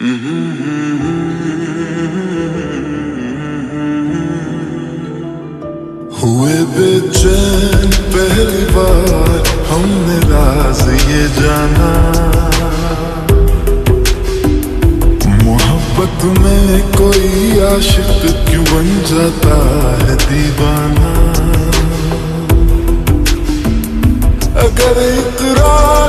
हुए बेचैन पहली बार हमने राज ये जाना। मोहब्बत में कोई आशिक क्यों बन जाता है दीवाना? अगर इकरार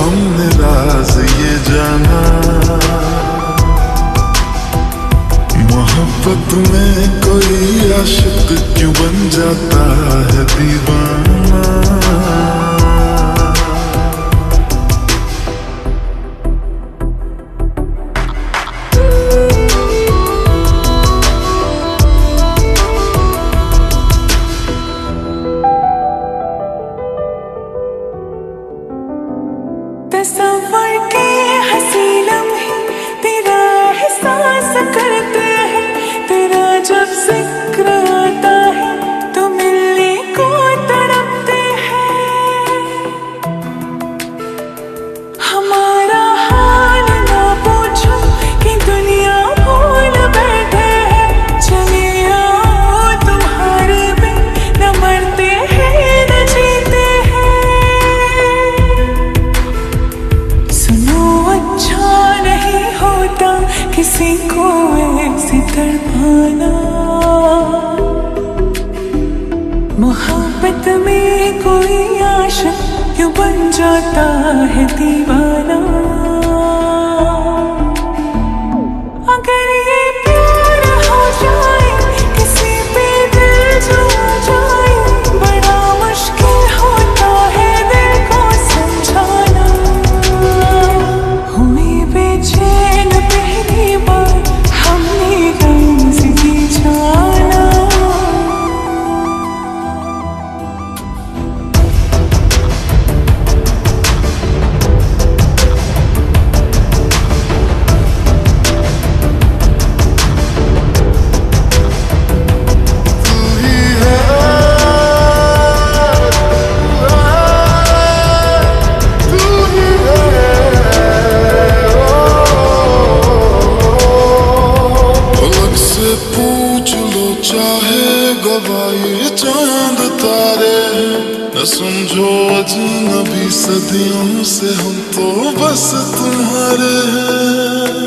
हमने राज ये जाना। मोहब्बत में कोई किसी को ऐसे तड़पाना। मोहब्बत में कोई आशा क्यों बन जाता है दीवाना? अगर ये गवाए चाँद तारे न समझो अजनबी सदियों से हम तो बस तुम्हारे हैं।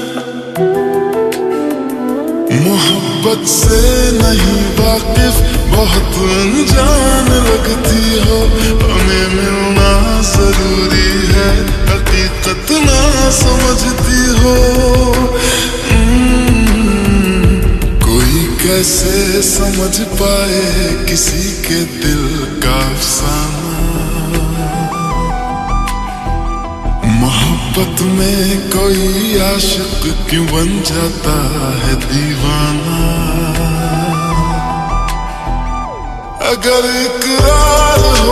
मोहब्बत से नहीं वाकिफ, बहुत अनजान लगती हो। हमें मिलना ज़रूरी है, हकीकत ना समझती हो। कैसे समझ पाए किसी के दिल का अफसाना मोहब्बत में कोई आशिक क्यों बन जाता है दीवाना? अगर इकरार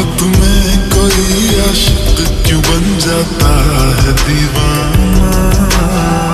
मोहब्बत में कोई आशिक क्यों बन जाता है दीवाना